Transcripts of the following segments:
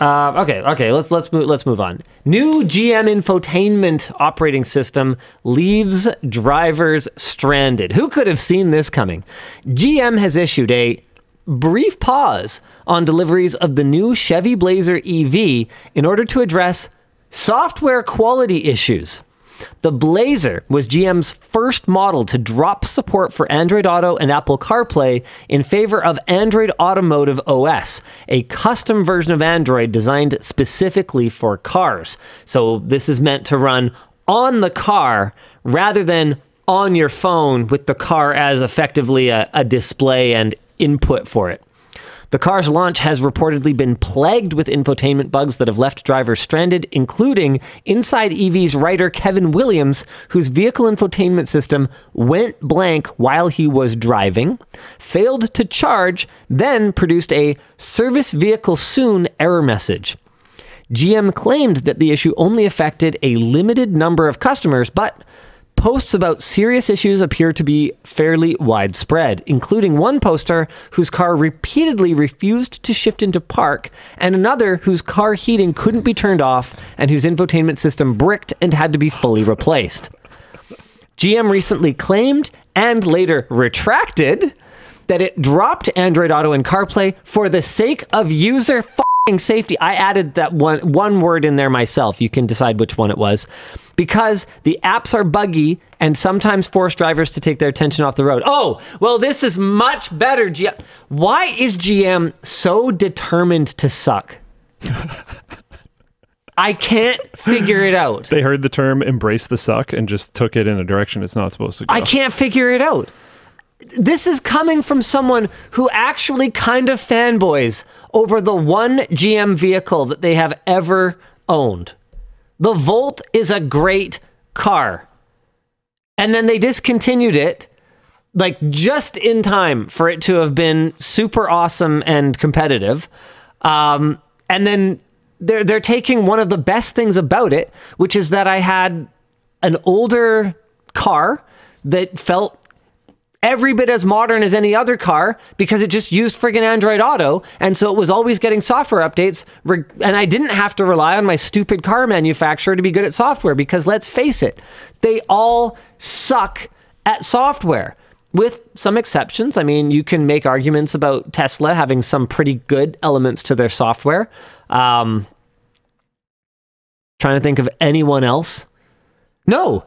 Uh, okay, okay. Let's let's move let's move on. New GM infotainment operating system leaves drivers stranded. Who could have seen this coming? GM has issued a brief pause on deliveries of the new Chevy Blazer EV in order to address software quality issues. The Blazer was GM's first model to drop support for Android Auto and Apple CarPlay in favor of Android Automotive OS, a custom version of Android designed specifically for cars. So this is meant to run on the car rather than on your phone with the car as effectively a, a display and input for it. The car's launch has reportedly been plagued with infotainment bugs that have left drivers stranded, including InsideEVs writer Kevin Williams, whose vehicle infotainment system went blank while he was driving, failed to charge, then produced a service vehicle soon error message. GM claimed that the issue only affected a limited number of customers, but Posts about serious issues appear to be fairly widespread, including one poster whose car repeatedly refused to shift into park, and another whose car heating couldn't be turned off and whose infotainment system bricked and had to be fully replaced. GM recently claimed and later retracted that it dropped Android Auto and CarPlay for the sake of user safety. I added that one one word in there myself. You can decide which one it was. Because the apps are buggy and sometimes force drivers to take their attention off the road. Oh, well, this is much better. GM. Why is GM so determined to suck? I can't figure it out. They heard the term embrace the suck and just took it in a direction it's not supposed to go. I can't figure it out this is coming from someone who actually kind of fanboys over the one GM vehicle that they have ever owned. The Volt is a great car. And then they discontinued it like just in time for it to have been super awesome and competitive. Um, and then they're they're taking one of the best things about it, which is that I had an older car that felt every bit as modern as any other car because it just used friggin' Android Auto. And so it was always getting software updates. And I didn't have to rely on my stupid car manufacturer to be good at software because let's face it, they all suck at software. With some exceptions. I mean, you can make arguments about Tesla having some pretty good elements to their software. Um, trying to think of anyone else. No,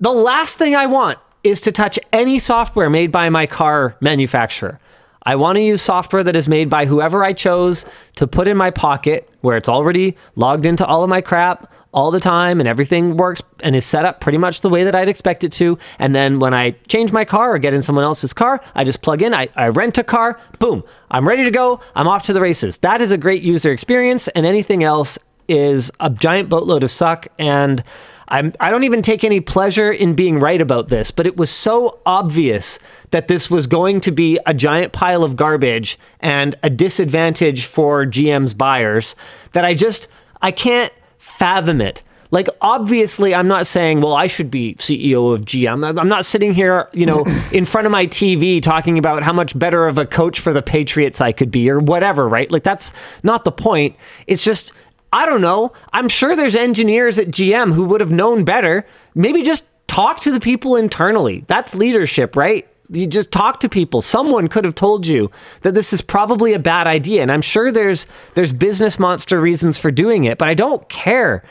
the last thing I want is to touch any software made by my car manufacturer. I want to use software that is made by whoever I chose to put in my pocket where it's already logged into all of my crap all the time and everything works and is set up pretty much the way that I'd expect it to. And then when I change my car or get in someone else's car, I just plug in, I, I rent a car, boom, I'm ready to go. I'm off to the races. That is a great user experience, and anything else is a giant boatload of suck. And I'm, I don't even take any pleasure in being right about this, but it was so obvious that this was going to be a giant pile of garbage and a disadvantage for GM's buyers that I just, I can't fathom it. Like, obviously, I'm not saying, well, I should be CEO of GM. I'm not sitting here, you know, in front of my TV talking about how much better of a coach for the Patriots I could be or whatever, right? Like, that's not the point. It's just, I don't know. I'm sure there's engineers at GM who would have known better. Maybe just talk to the people internally. That's leadership, right? You just talk to people. Someone could have told you that this is probably a bad idea. And I'm sure there's there's business monster reasons for doing it, but I don't care.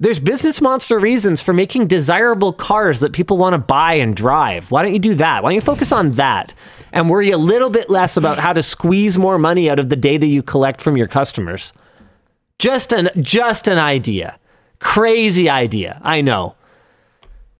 There's business monster reasons for making desirable cars that people want to buy and drive. Why don't you do that? Why don't you focus on that and worry a little bit less about how to squeeze more money out of the data you collect from your customers? Just an just an idea. Crazy idea. I know.